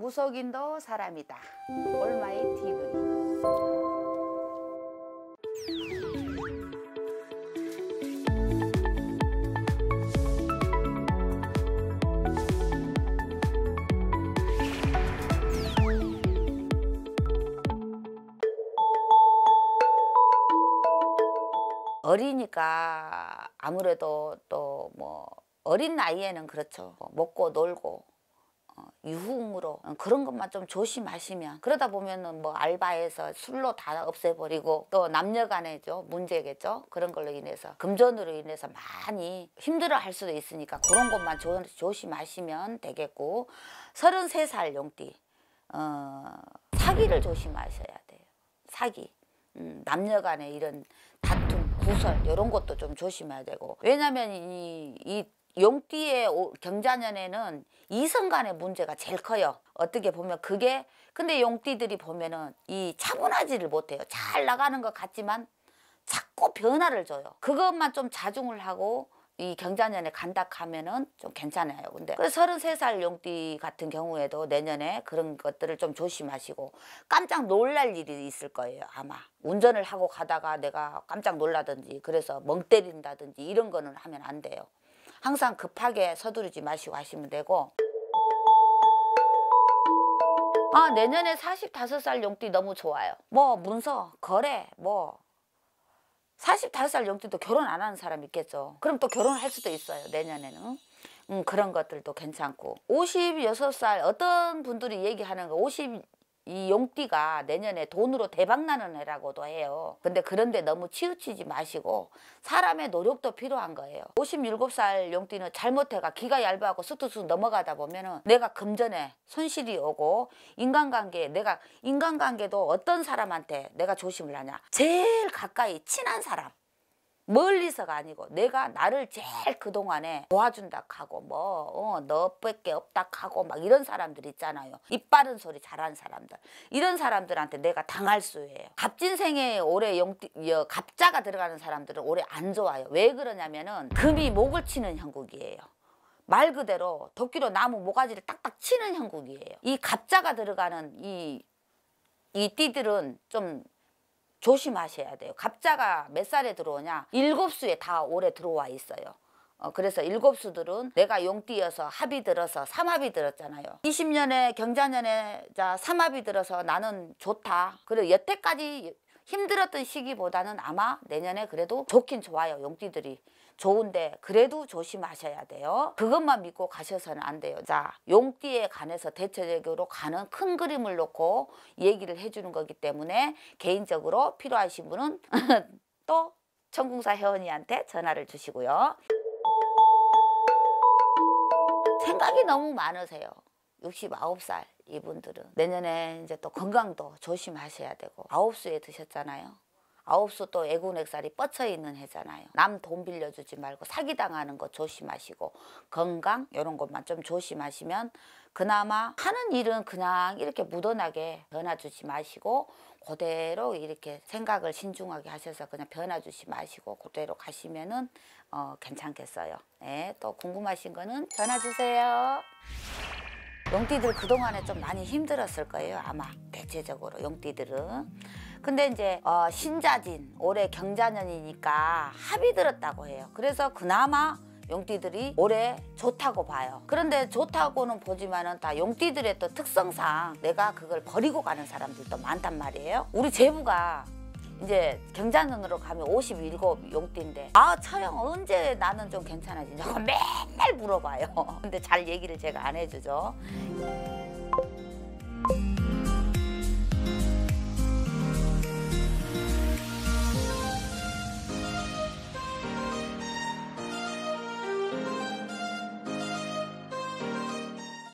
무속인도 사람이다. 올마이 TV. 어리니까 아무래도 또 뭐 어린 나이에는 그렇죠. 뭐 먹고 놀고 어, 유흥으로 그런 것만 좀 조심하시면 그러다 보면은 뭐 알바해서 술로 다 없애버리고 또 남녀간에죠 문제겠죠? 그런 걸로 인해서 금전으로 인해서 많이 힘들어할 수도 있으니까 그런 것만 조, 조심하시면 되겠고 33살 용띠 어, 사기를 조심하셔야 돼요. 사기. 음, 남녀간에 이런 다툼 구설 이런 것도 좀 조심해야 되고. 왜냐하면 이, 이 용띠의 경자년에는 이성 간의 문제가 제일 커요. 어떻게 보면 그게 근데 용띠들이 보면은 이 차분하지를 못해요. 잘 나가는 것 같지만 자꾸 변화를 줘요. 그것만 좀 자중을 하고 이 경자년에 간다 하면은 좀 괜찮아요. 근데 그 33살 용띠 같은 경우에도 내년에 그런 것들을 좀 조심하시고 깜짝 놀랄 일이 있을 거예요. 아마 운전을 하고 가다가 내가 깜짝 놀라든지 그래서 멍 때린다든지 이런 거는 하면 안 돼요. 항상 급하게 서두르지 마시고 하시면 되고. 아 내년에 45살 용띠 너무 좋아요. 뭐 문서 거래 뭐. 45살 용띠도 결혼 안 하는 사람 있겠죠. 그럼 또 결혼할 수도 있어요 내년에는. 음, 그런 것들도 괜찮고. 56살 어떤 분들이 얘기하는 거 50 이 용띠가 내년에 돈으로 대박나는 애라고도 해요. 근데 그런데 너무 치우치지 마시고 사람의 노력도 필요한 거예요. 57살 용띠는 잘못해가 기가 얇아고 쑥쑥쑥 넘어가다 보면 은 내가 금전에 손실이 오고 인간관계에 내가 인간관계도 어떤 사람한테 내가 조심을 하냐. 제일 가까이 친한 사람. 멀리서가 아니고 내가 나를 제일 그동안에 도와준다 하고 뭐 어, 너밖에 없다 하고 막 이런 사람들 있잖아요. 입 바른 소리 잘하는 사람들. 이런 사람들한테 내가 당할 수예요. 갑진생에 올해 용띠 갑자가 들어가는 사람들은 올해 안 좋아요. 왜 그러냐면은 금이 목을 치는 형국이에요. 말 그대로 도끼로 나무 모가지를 딱딱 치는 형국이에요. 이 갑자가 들어가는 이 이 띠들은 좀 조심하셔야 돼요. 갑자가 몇 살에 들어오냐? 일곱 수에 다 올해 들어와 있어요. 어, 그래서 일곱 수들은 내가 용띠여서 합이 들어서 삼합이 들었잖아요. 20년에 경자년에 자 삼합이 들어서 나는 좋다. 그리고 여태까지 힘들었던 시기보다는 아마 내년에 그래도 좋긴 좋아요. 용띠들이. 좋은데 그래도 조심하셔야 돼요. 그것만 믿고 가셔서는 안 돼요. 자, 용띠에 관해서 대체적으로 가는 큰 그림을 놓고 얘기를 해주는 거기 때문에 개인적으로 필요하신 분은 또 천궁사 회원이한테 전화를 주시고요. 생각이 너무 많으세요. 69살 이분들은 내년에 이제 또 건강도 조심하셔야 되고 아홉 수에 드셨잖아요. 아홉 수 또 애군액살이 뻗쳐 있는 해잖아요. 남 돈 빌려주지 말고 사기당하는 거 조심하시고 건강 이런 것만 좀 조심하시면 그나마 하는 일은 그냥 이렇게 무던하게 변화 주지 마시고 그대로 이렇게 생각을 신중하게 하셔서 그냥 변화 주지 마시고 그대로 가시면은 어, 괜찮겠어요. 네, 또 궁금하신 거는 전화 주세요. 용띠들 그동안에 좀 많이 힘들었을 거예요 아마 대체적으로 용띠들은 근데 이제 어, 신자진 올해 경자년이니까 합이 들었다고 해요. 그래서 그나마 용띠들이 올해 좋다고 봐요. 그런데 좋다고는 보지만은 다 용띠들의 또 특성상 내가 그걸 버리고 가는 사람들도 많단 말이에요. 우리 제부가 이제 경자년으로 가면 57 용띠인데 아 처형 언제 나는 좀 괜찮아지냐고 맨날 물어봐요. 근데 잘 얘기를 제가 안 해주죠